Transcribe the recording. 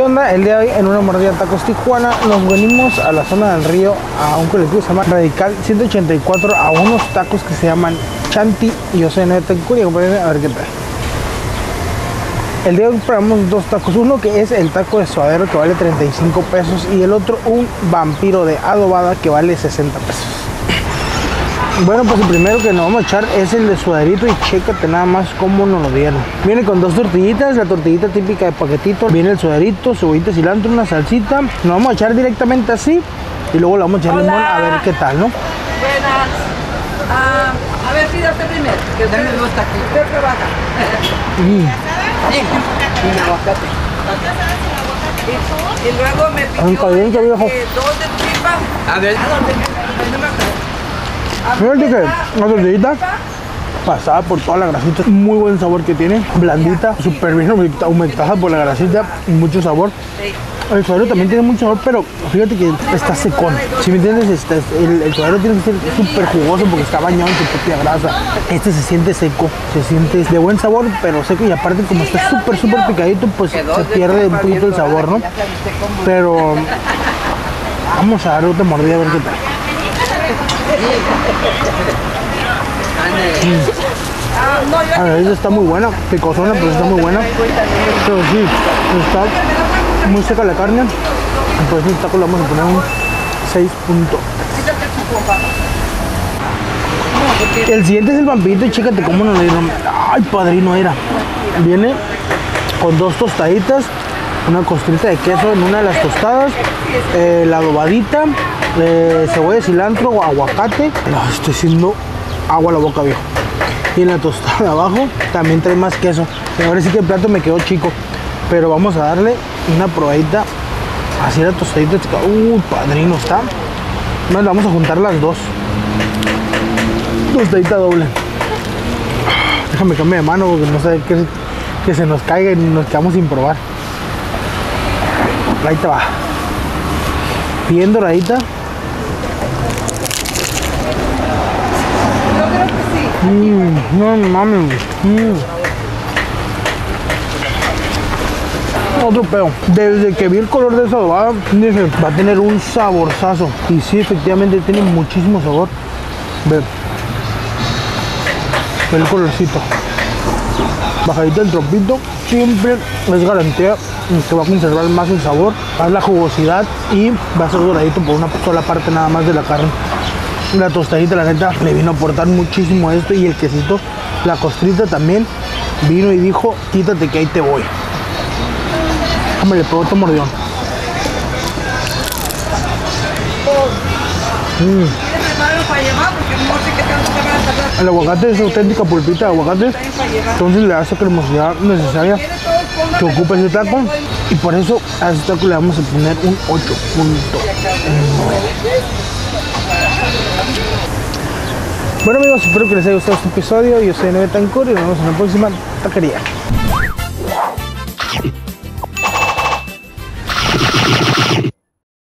¿Qué onda? El día de hoy en una mordida tacos Tijuana nos venimos a la zona del río a un colectivo que se llama Radical 184 a unos tacos que se llaman Chanti y yo soy Neta Curia, a ver qué tal. El día de hoy probamos dos tacos, uno que es el taco de suadero que vale 35 pesos y el otro un vampiro de adobada que vale 60 pesos. Bueno, pues el primero que nos vamos a echar es el de suaderito y chécate nada más cómo nos lo dieron. Viene con dos tortillitas, la tortillita típica de paquetito, viene el suaderito, cebollita, cilantro, una salsita. Nos vamos a echar directamente así y luego le vamos a echar Hola. limón a ver qué tal, ¿no? Buenas. Ah, a ver, pídate primero. Que usted me gusta aquí. ¿Usted trabaja? Mm. Sí. Sin aguacate. Y, y luego me pidió dos de tripa. A ver. ¿A dónde? No me acuerdo. A Fíjate que la tortillita pasada por toda la grasita, muy buen sabor que tiene, blandita, súper bien humectada por la grasita, mucho sabor. El suadero también tiene mucho sabor, pero fíjate que está secón. Si me entiendes, Este, el, el suadero tiene que ser súper jugoso porque está bañado en su propia grasa. Este se siente seco, se siente de buen sabor, pero seco y aparte como está súper, súper picadito, pues se de pierde un poquito el sabor, ¿no? Pero vamos a dar otra mordida a ver qué tal. Ah, A ver, esta está muy buena, picosona, pero está muy buena. Pero sí, está muy seca la carne. Pues el taco le vamos a poner un 6 punto. El siguiente es el vampirito y chécate cómo nos lo dieron. Ay, padrino era. Viene con dos tostaditas, una costrita de queso en una de las tostadas, eh, la adobadita, eh, cebolla, cilantro, aguacate. No, estoy haciendo agua a la boca, viejo. Y en la tostada de abajo también trae más queso. Ahora sí que el plato me quedó chico. Pero vamos a darle una probadita. Así la tostadita. chica. Uy, padrino, está. Bueno, vamos a juntar las dos. Tostadita doble. Déjame cambiar de mano porque no sé que, que se nos caiga y nos quedamos sin probar. Ahí te va. Bien doradita. Yo creo que sí. Mm, no mames. Mm. Otro peo. Desde que vi el color de esa adobada, dije, va a tener un saborzazo. Y sí, efectivamente tiene muchísimo sabor. Ve. Ve el colorcito. Bajadita el trompito. Siempre es garantía que va a conservar más el sabor, más la jugosidad y va a ser doradito por una sola parte nada más de la carne. La tostadita, la neta, le vino a aportar muchísimo esto y el quesito, la costrita también, vino y dijo, quítate que ahí te voy. Déjame le pego otro mordión. Tiene El aguacate es auténtica pulpita de aguacate, entonces le hace cremosidad necesaria que ocupa ese taco y por eso a ese taco le vamos a poner un 8.9. Bueno amigos, espero que les haya gustado este episodio. Yo soy Neve Tancur y nos vemos en la próxima taquería.